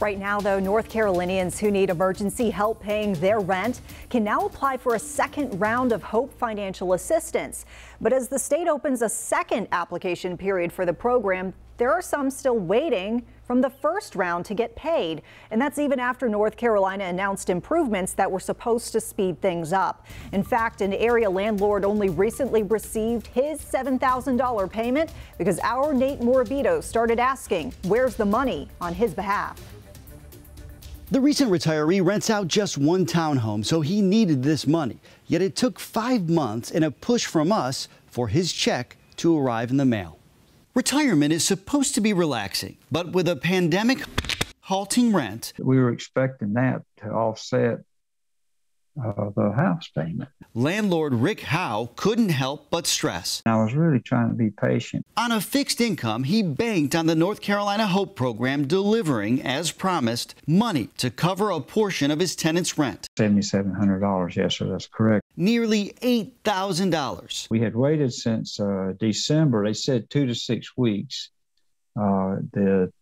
Right now, though, North Carolinians who need emergency help paying their rent can now apply for a second round of HOPE financial assistance. But as the state opens a second application period for the program, there are some still waiting from the first round to get paid. And that's even after North Carolina announced improvements that were supposed to speed things up. In fact, an area landlord only recently received his $7,000 payment because our Nate Morabito started asking, where's the money on his behalf? The recent retiree rents out just one townhome, so he needed this money. Yet it took five months and a push from us for his check to arrive in the mail. Retirement is supposed to be relaxing, but with a pandemic halting rent, we were expecting that to offset uh, the house payment. Landlord Rick Howe couldn't help but stress. I was really trying to be patient. On a fixed income, he banked on the North Carolina Hope program delivering, as promised, money to cover a portion of his tenant's rent. $7,700, yes, sir, that's correct. Nearly $8,000. We had waited since uh, December. They said two to six weeks. Uh, the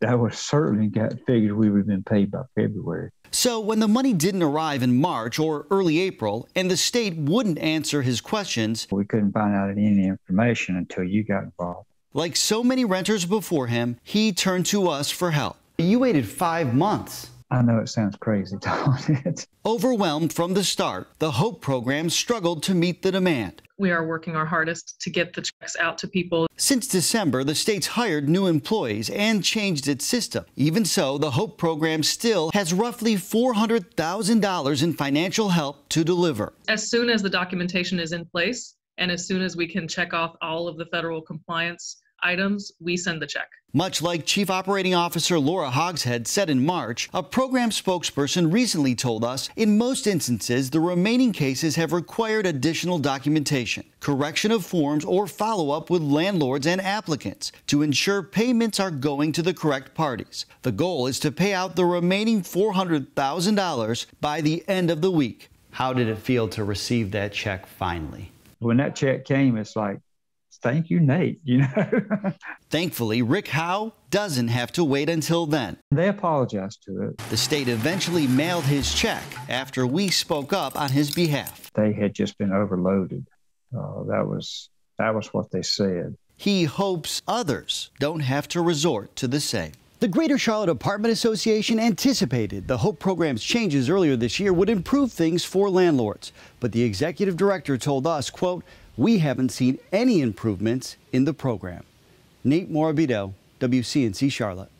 that was certainly got figured we would have been paid by February. So when the money didn't arrive in March or early April and the state wouldn't answer his questions, we couldn't find out any information until you got involved. Like so many renters before him, he turned to us for help. You waited five months. I know it sounds crazy, don't it? Overwhelmed from the start, the HOPE program struggled to meet the demand. We are working our hardest to get the checks out to people. Since December, the state's hired new employees and changed its system. Even so, the HOPE program still has roughly $400,000 in financial help to deliver. As soon as the documentation is in place and as soon as we can check off all of the federal compliance items, we send the check. Much like Chief Operating Officer Laura Hogshead said in March, a program spokesperson recently told us in most instances, the remaining cases have required additional documentation, correction of forms, or follow up with landlords and applicants to ensure payments are going to the correct parties. The goal is to pay out the remaining $400,000 by the end of the week. How did it feel to receive that check finally? When that check came, it's like, thank you, Nate, you know. Thankfully, Rick Howe doesn't have to wait until then. They apologized to it. The state eventually mailed his check after we spoke up on his behalf. They had just been overloaded. Uh, that was that was what they said. He hopes others don't have to resort to the same. The Greater Charlotte Apartment Association anticipated the HOPE program's changes earlier this year would improve things for landlords. But the executive director told us, quote, we haven't seen any improvements in the program. Nate Morabito, WCNC Charlotte.